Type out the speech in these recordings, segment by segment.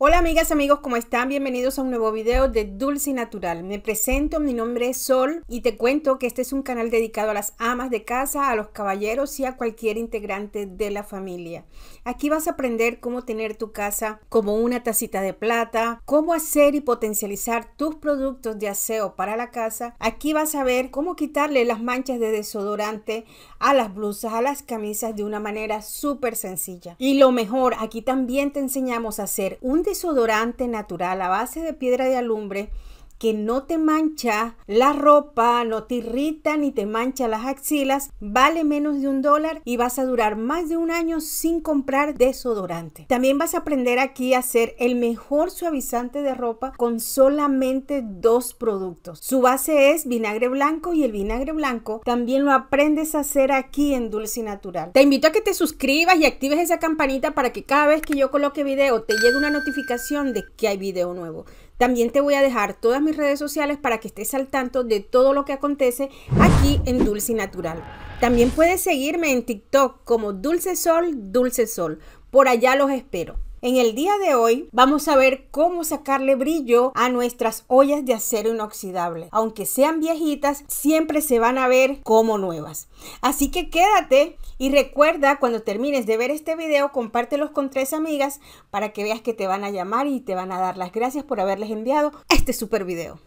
Hola amigas, amigos, ¿cómo están? Bienvenidos a un nuevo video de Dulce y Natural. Me presento, mi nombre es Sol y te cuento que este es un canal dedicado a las amas de casa, a los caballeros y a cualquier integrante de la familia. Aquí vas a aprender cómo tener tu casa como una tacita de plata, cómo hacer y potencializar tus productos de aseo para la casa. Aquí vas a ver cómo quitarle las manchas de desodorante a las blusas, a las camisas de una manera súper sencilla. Y lo mejor, aquí también te enseñamos a hacer un desodorante natural a base de piedra de alumbre que no te mancha la ropa, no te irrita ni te mancha las axilas, vale menos de un dólar y vas a durar más de un año sin comprar desodorante. También vas a aprender aquí a hacer el mejor suavizante de ropa con solamente dos productos. Su base es vinagre blanco y el vinagre blanco también lo aprendes a hacer aquí en Dulce Natural. Te invito a que te suscribas y actives esa campanita para que cada vez que yo coloque video te llegue una notificación de que hay video nuevo. También te voy a dejar todas mis redes sociales para que estés al tanto de todo lo que acontece aquí en Dulce y Natural. También puedes seguirme en TikTok como Dulce Sol, Dulce Sol. Por allá los espero. En el día de hoy vamos a ver cómo sacarle brillo a nuestras ollas de acero inoxidable. Aunque sean viejitas, siempre se van a ver como nuevas. Así que quédate y recuerda cuando termines de ver este video, compártelos con tres amigas para que veas que te van a llamar y te van a dar las gracias por haberles enviado este super video.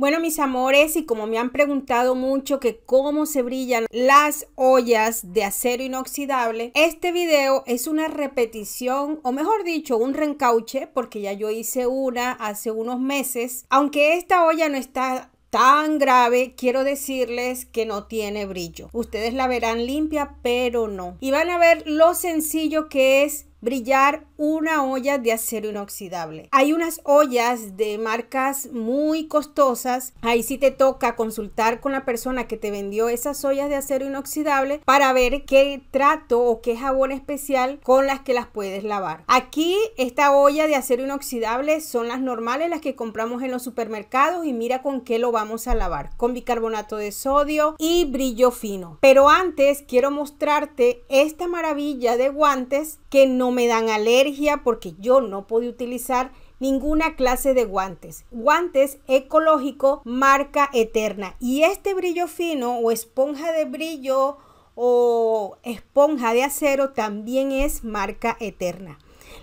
Bueno, mis amores, y como me han preguntado mucho que cómo se brillan las ollas de acero inoxidable, este video es una repetición, o mejor dicho, un reencauche, porque ya yo hice una hace unos meses. Aunque esta olla no está tan grave, quiero decirles que no tiene brillo. Ustedes la verán limpia, pero no. Y van a ver lo sencillo que es brillar una olla de acero inoxidable. Hay unas ollas de marcas muy costosas. Ahí sí te toca consultar con la persona que te vendió esas ollas de acero inoxidable para ver qué trato o qué jabón especial con las que las puedes lavar. Aquí esta olla de acero inoxidable son las normales, las que compramos en los supermercados y mira con qué lo vamos a lavar. Con bicarbonato de sodio y brillo fino. Pero antes quiero mostrarte esta maravilla de guantes que no me dan alergia porque yo no puedo utilizar ninguna clase de guantes. Guantes ecológico marca eterna. Y este brillo fino o esponja de brillo o esponja de acero también es marca eterna.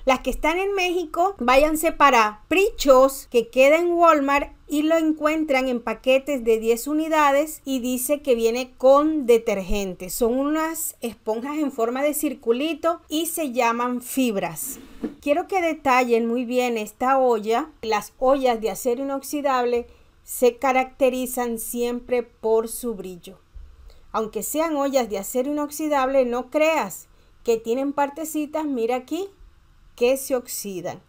Las que están en México, váyanse para Prichos, que queda en Walmart y lo encuentran en paquetes de 10 unidades y dice que viene con detergente. Son unas esponjas en forma de circulito y se llaman fibras. Quiero que detallen muy bien esta olla. Las ollas de acero inoxidable se caracterizan siempre por su brillo. Aunque sean ollas de acero inoxidable, no creas que tienen partecitas, mira aquí, que se oxidan.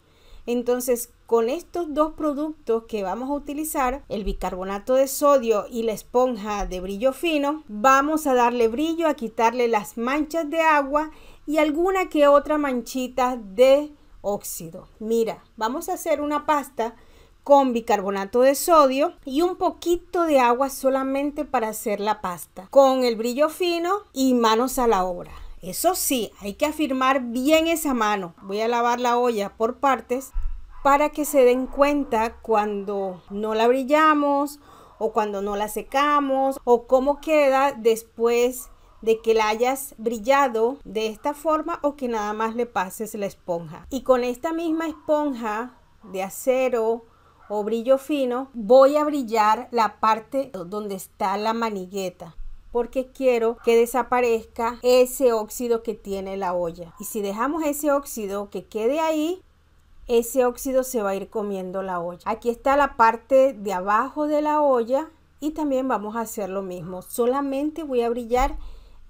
Entonces, con estos dos productos que vamos a utilizar, el bicarbonato de sodio y la esponja de brillo fino, vamos a darle brillo, a quitarle las manchas de agua y alguna que otra manchita de óxido. Mira, vamos a hacer una pasta con bicarbonato de sodio y un poquito de agua solamente para hacer la pasta. Con el brillo fino y manos a la obra. Eso sí, hay que afirmar bien esa mano. Voy a lavar la olla por partes para que se den cuenta cuando no la brillamos o cuando no la secamos o cómo queda después de que la hayas brillado de esta forma o que nada más le pases la esponja. Y con esta misma esponja de acero o brillo fino voy a brillar la parte donde está la manigueta porque quiero que desaparezca ese óxido que tiene la olla. Y si dejamos ese óxido que quede ahí, ese óxido se va a ir comiendo la olla. Aquí está la parte de abajo de la olla y también vamos a hacer lo mismo. Solamente voy a brillar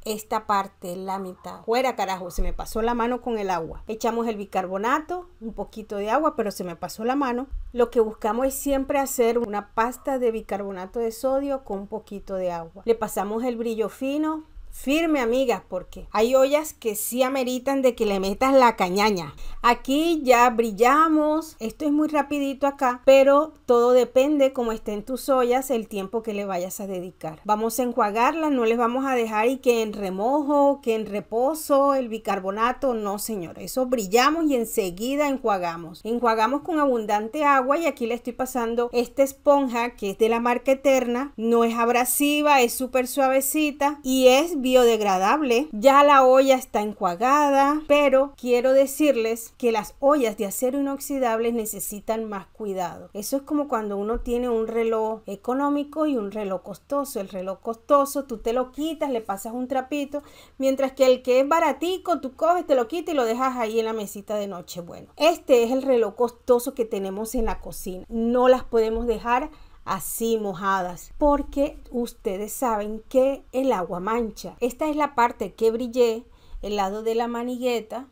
esta parte, la mitad. Fuera carajo, se me pasó la mano con el agua. Echamos el bicarbonato, un poquito de agua, pero se me pasó la mano. Lo que buscamos es siempre hacer una pasta de bicarbonato de sodio con un poquito de agua. Le pasamos el brillo fino, firme, amigas, porque hay ollas que sí ameritan de que le metas la cañaña. Aquí ya brillamos, esto es muy rapidito acá, pero todo depende como estén tus ollas, el tiempo que le vayas a dedicar. Vamos a enjuagarlas, no les vamos a dejar y que en remojo, que en reposo, el bicarbonato, no señor, eso brillamos y enseguida enjuagamos. Enjuagamos con abundante agua y aquí le estoy pasando esta esponja que es de la marca Eterna, no es abrasiva, es súper suavecita y es biodegradable. Ya la olla está enjuagada, pero quiero decirles que las ollas de acero inoxidable necesitan más cuidado. Eso es como cuando uno tiene un reloj económico y un reloj costoso. El reloj costoso tú te lo quitas, le pasas un trapito, mientras que el que es baratico tú coges, te lo quitas y lo dejas ahí en la mesita de noche. Bueno, este es el reloj costoso que tenemos en la cocina. No las podemos dejar así mojadas porque ustedes saben que el agua mancha. Esta es la parte que brillé, el lado de la manigueta.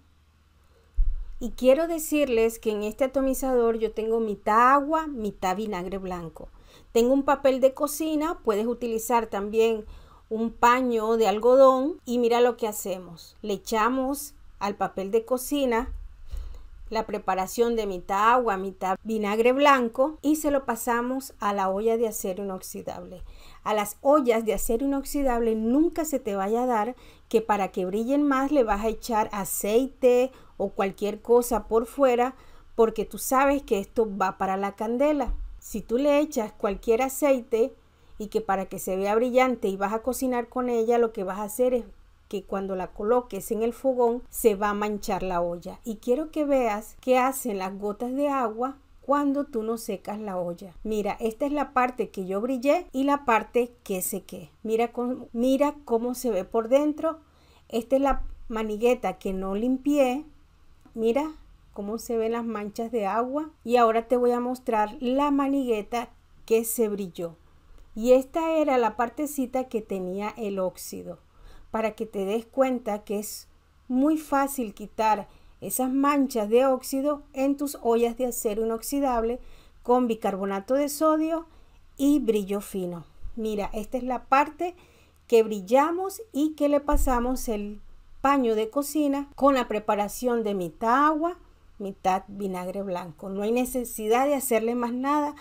Y quiero decirles que en este atomizador yo tengo mitad agua, mitad vinagre blanco. Tengo un papel de cocina, puedes utilizar también un paño de algodón y mira lo que hacemos. Le echamos al papel de cocina la preparación de mitad agua, mitad vinagre blanco y se lo pasamos a la olla de acero inoxidable. A las ollas de acero inoxidable nunca se te vaya a dar que para que brillen más le vas a echar aceite o cualquier cosa por fuera porque tú sabes que esto va para la candela. Si tú le echas cualquier aceite y que para que se vea brillante y vas a cocinar con ella, lo que vas a hacer es que cuando la coloques en el fogón se va a manchar la olla. Y quiero que veas qué hacen las gotas de agua cuando tú no secas la olla. Mira, esta es la parte que yo brillé y la parte que sequé. Mira mira cómo se ve por dentro. Esta es la manigueta que no limpié. Mira cómo se ven las manchas de agua. Y ahora te voy a mostrar la manigueta que se brilló. Y esta era la partecita que tenía el óxido para que te des cuenta que es muy fácil quitar esas manchas de óxido en tus ollas de acero inoxidable con bicarbonato de sodio y brillo fino. Mira, esta es la parte que brillamos y que le pasamos el paño de cocina con la preparación de mitad agua, mitad vinagre blanco. No hay necesidad de hacerle más nada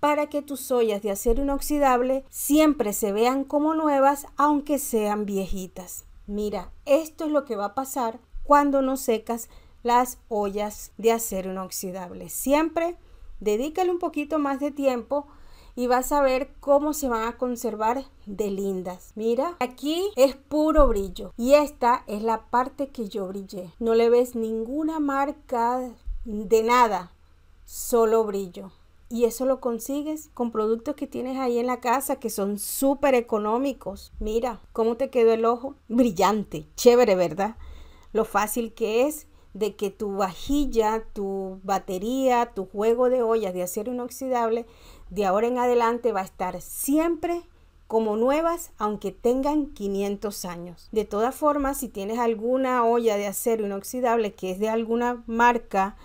para que tus ollas de acero inoxidable siempre se vean como nuevas aunque sean viejitas. Mira, esto es lo que va a pasar cuando no secas las ollas de acero inoxidable. Siempre dedícale un poquito más de tiempo y vas a ver cómo se van a conservar de lindas. Mira, aquí es puro brillo y esta es la parte que yo brillé. No le ves ninguna marca de nada, solo brillo. Y eso lo consigues con productos que tienes ahí en la casa que son súper económicos. Mira cómo te quedó el ojo. Brillante. Chévere, ¿verdad? Lo fácil que es de que tu vajilla, tu batería, tu juego de ollas de acero inoxidable, de ahora en adelante va a estar siempre como nuevas, aunque tengan 500 años. De todas formas, si tienes alguna olla de acero inoxidable que es de alguna marca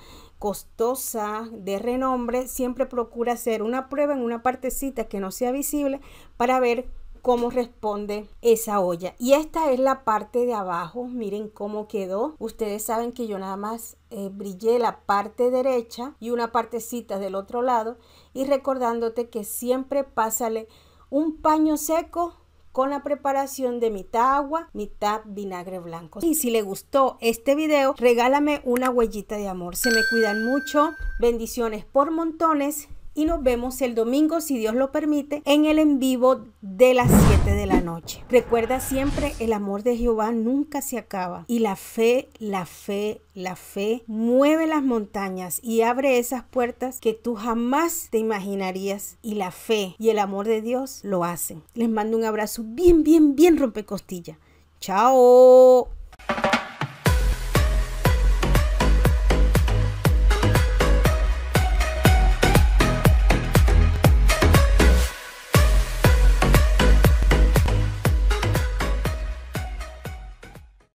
costosa, de renombre, siempre procura hacer una prueba en una partecita que no sea visible para ver cómo responde esa olla. Y esta es la parte de abajo, miren cómo quedó. Ustedes saben que yo nada más eh, brillé la parte derecha y una partecita del otro lado y recordándote que siempre pásale un paño seco con la preparación de mitad agua, mitad vinagre blanco. Y si le gustó este video, regálame una huellita de amor. Se me cuidan mucho. Bendiciones por montones y nos vemos el domingo, si Dios lo permite, en el en vivo de las 7 de la noche. Recuerda siempre, el amor de Jehová nunca se acaba y la fe, la fe, la fe mueve las montañas y abre esas puertas que tú jamás te imaginarías y la fe y el amor de Dios lo hacen. Les mando un abrazo bien, bien, bien rompecostilla. Chao.